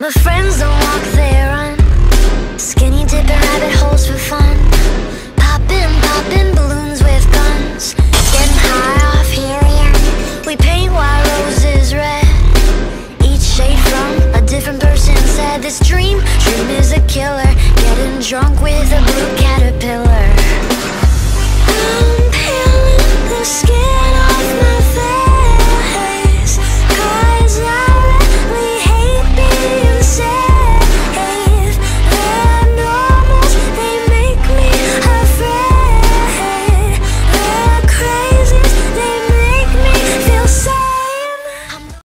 My friends don't walk, they run. Skinny dipping rabbit holes for fun. Popping, popping balloons with guns. Getting high off helium. We paint white roses red. Each shade from a different person said this dream, dream is a killer. Getting drunk with.